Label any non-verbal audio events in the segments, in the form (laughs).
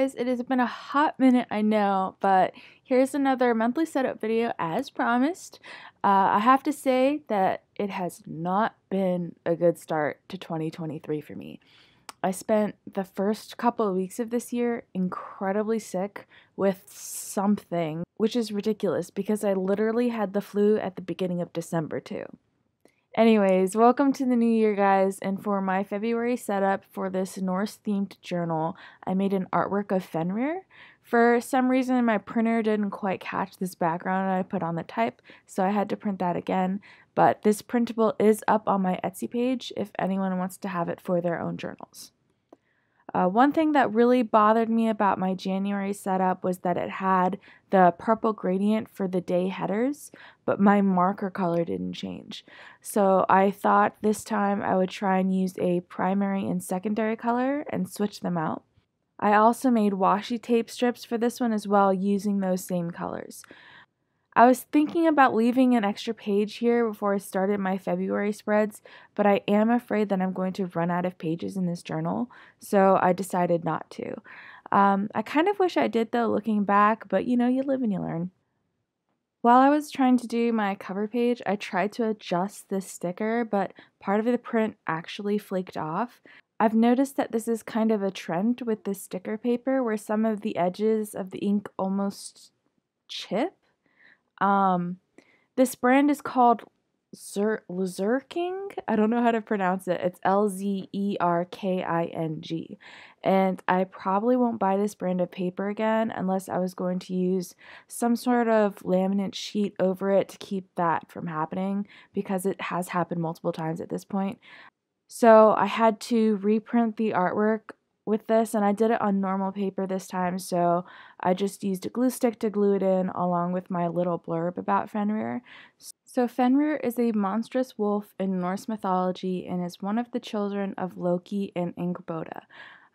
guys, it has been a hot minute, I know, but here's another monthly setup video as promised. Uh, I have to say that it has not been a good start to 2023 for me. I spent the first couple of weeks of this year incredibly sick with something, which is ridiculous because I literally had the flu at the beginning of December too. Anyways, welcome to the new year, guys. And for my February setup for this Norse themed journal, I made an artwork of Fenrir. For some reason, my printer didn't quite catch this background I put on the type, so I had to print that again. But this printable is up on my Etsy page if anyone wants to have it for their own journals. Uh, one thing that really bothered me about my January setup was that it had the purple gradient for the day headers, but my marker color didn't change. So I thought this time I would try and use a primary and secondary color and switch them out. I also made washi tape strips for this one as well using those same colors. I was thinking about leaving an extra page here before I started my February spreads, but I am afraid that I'm going to run out of pages in this journal, so I decided not to. Um, I kind of wish I did though, looking back, but you know, you live and you learn. While I was trying to do my cover page, I tried to adjust this sticker, but part of the print actually flaked off. I've noticed that this is kind of a trend with this sticker paper where some of the edges of the ink almost chip. Um, this brand is called Zer- Lzerking. I don't know how to pronounce it. It's L Z E R K I N G. And I probably won't buy this brand of paper again unless I was going to use some sort of laminate sheet over it to keep that from happening because it has happened multiple times at this point. So I had to reprint the artwork with this and I did it on normal paper this time so I just used a glue stick to glue it in along with my little blurb about Fenrir. So Fenrir is a monstrous wolf in Norse mythology and is one of the children of Loki and Ingboda.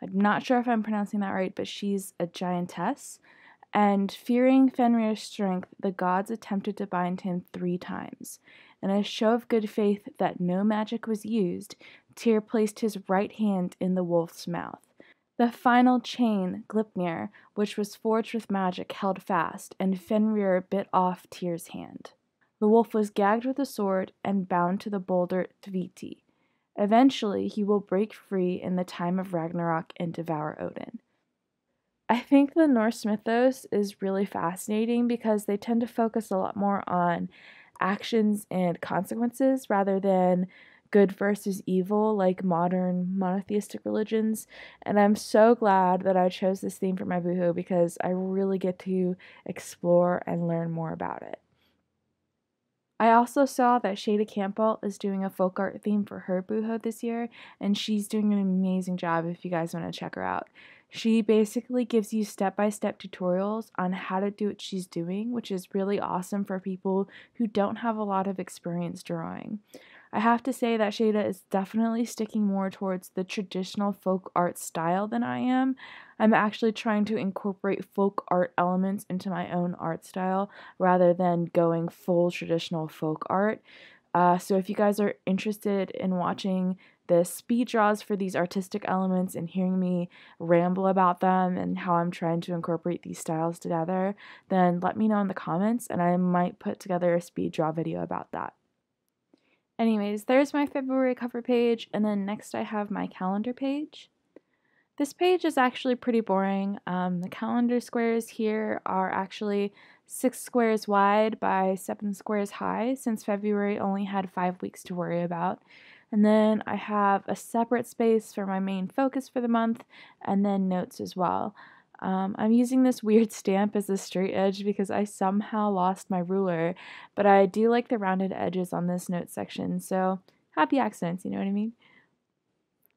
I'm not sure if I'm pronouncing that right but she's a giantess and fearing Fenrir's strength the gods attempted to bind him three times. In a show of good faith that no magic was used, Tyr placed his right hand in the wolf's mouth. The final chain, Gleipnir, which was forged with magic, held fast, and Fenrir bit off Tyr's hand. The wolf was gagged with a sword and bound to the boulder Tviti. Eventually, he will break free in the time of Ragnarok and devour Odin. I think the Norse mythos is really fascinating because they tend to focus a lot more on actions and consequences rather than good versus evil like modern monotheistic religions. And I'm so glad that I chose this theme for my BUJO because I really get to explore and learn more about it. I also saw that Shayda Campbell is doing a folk art theme for her BUJO this year, and she's doing an amazing job if you guys want to check her out. She basically gives you step by step tutorials on how to do what she's doing, which is really awesome for people who don't have a lot of experience drawing. I have to say that Shayda is definitely sticking more towards the traditional folk art style than I am. I'm actually trying to incorporate folk art elements into my own art style rather than going full traditional folk art. Uh, so if you guys are interested in watching the speed draws for these artistic elements and hearing me ramble about them and how I'm trying to incorporate these styles together, then let me know in the comments and I might put together a speed draw video about that. Anyways, there's my February cover page, and then next I have my calendar page. This page is actually pretty boring. Um, the calendar squares here are actually six squares wide by seven squares high, since February only had five weeks to worry about. And then I have a separate space for my main focus for the month, and then notes as well. Um, I'm using this weird (laughs) stamp as a straight edge because I somehow lost my ruler, but I do like the rounded edges on this note section, so happy accidents, you know what I mean?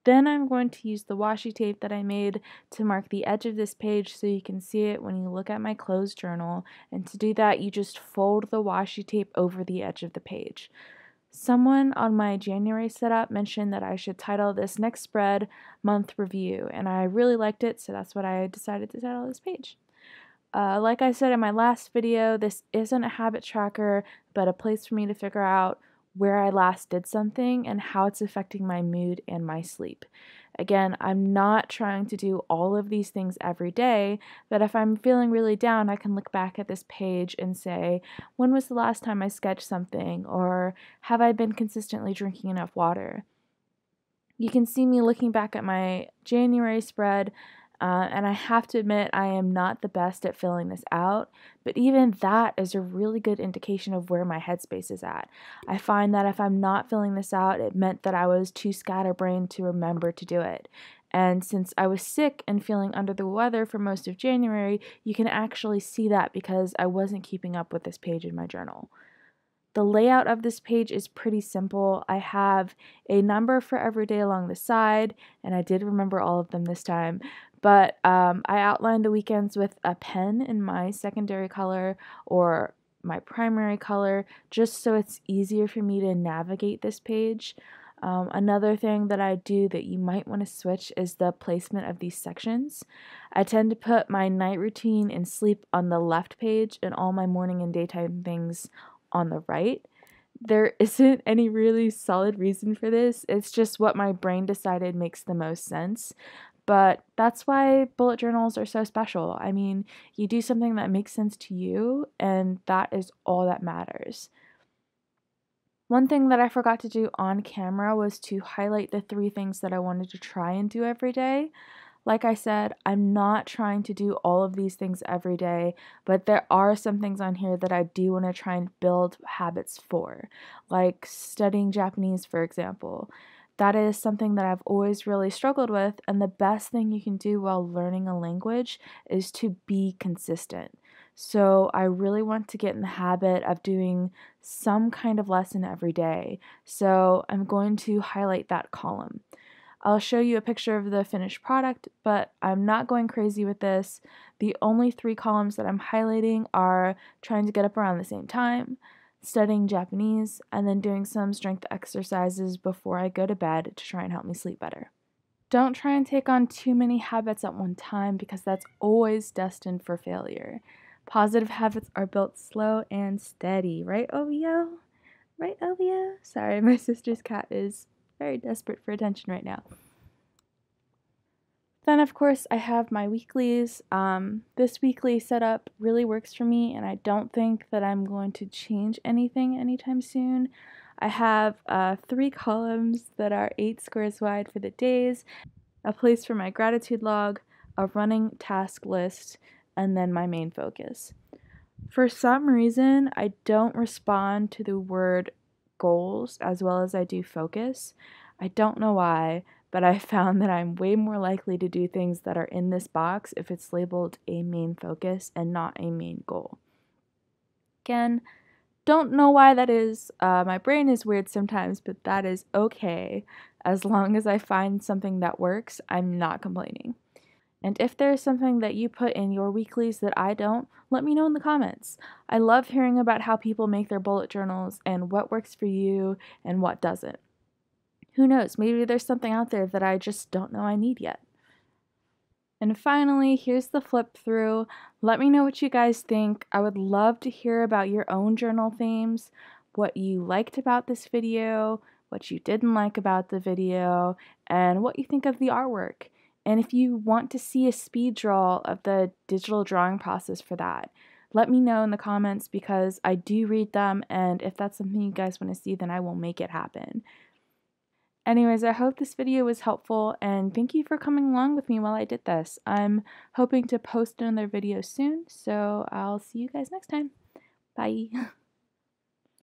Then I'm going to use the washi tape that I made to mark the edge of this page so you can see it when you look at my closed journal, and to do that you just fold the washi tape over the edge of the page. Someone on my January setup mentioned that I should title this next spread Month Review, and I really liked it, so that's what I decided to title this page. Uh, like I said in my last video, this isn't a habit tracker, but a place for me to figure out where I last did something and how it's affecting my mood and my sleep. Again, I'm not trying to do all of these things every day, but if I'm feeling really down, I can look back at this page and say, when was the last time I sketched something? Or have I been consistently drinking enough water? You can see me looking back at my January spread uh, and I have to admit, I am not the best at filling this out, but even that is a really good indication of where my headspace is at. I find that if I'm not filling this out, it meant that I was too scatterbrained to remember to do it. And since I was sick and feeling under the weather for most of January, you can actually see that because I wasn't keeping up with this page in my journal. The layout of this page is pretty simple. I have a number for every day along the side, and I did remember all of them this time, but um, I outline the weekends with a pen in my secondary color or my primary color just so it's easier for me to navigate this page. Um, another thing that I do that you might want to switch is the placement of these sections. I tend to put my night routine and sleep on the left page and all my morning and daytime things on the right. There (laughs) isn't any really solid reason for this. It's just what my brain decided makes the most sense. But that's why bullet journals are so special. I mean, you do something that makes sense to you, and that is all that matters. One thing that I forgot to do on camera was to highlight the three things that I wanted to try and do every day. Like I said, I'm not trying to do all of these things every day, but there are some things on here that I do want to try and build habits for, like studying Japanese, for example. That is something that I've always really struggled with, and the best thing you can do while learning a language is to be consistent. So, I really want to get in the habit of doing some kind of lesson every day. So, I'm going to highlight that column. I'll show you a picture of the finished product, but I'm not going crazy with this. The only three columns that I'm highlighting are trying to get up around the same time, studying Japanese, and then doing some strength exercises before I go to bed to try and help me sleep better. Don't try and take on too many habits at one time because that's always destined for failure. Positive habits are built slow and steady, right, Ovio? Right, Ovio? Sorry, (laughs) my sister's cat is very desperate for attention right now. Then, of course, I have my weeklies. Um, this weekly setup really works for me, and I don't think that I'm going to change anything anytime soon. I have uh, three columns that are eight squares wide for the days, a place for my gratitude log, a running task list, and then my main focus. For some reason, I don't respond to the word goals as well as I do focus. I don't know why but I found that I'm way more likely to do things that are in this box if it's labeled a main focus and not a main goal. Again, don't know why that is. Uh, my brain is weird sometimes, but that is okay. As long as I find something that works, I'm not complaining. And if there's something that you put in your weeklies that I don't, let me know in the comments. I love hearing about how people make their bullet journals and what works for you and what doesn't. Who knows? Maybe there's something out there that I just don't know I need yet. And finally, here's the flip through. Let me know what you guys think. I would love to hear about your own journal themes, what you liked about this video, what you didn't like about the video, and what you think of the artwork. And if you want to see a speed draw of the digital drawing process for that, let me know in the comments because I do read them, and if that's something you guys want to see, then I will make it happen. Anyways, I hope this video was helpful and thank you for coming along with me while I did this. I'm hoping to post another video soon, so I'll see you guys next time. Bye. (laughs)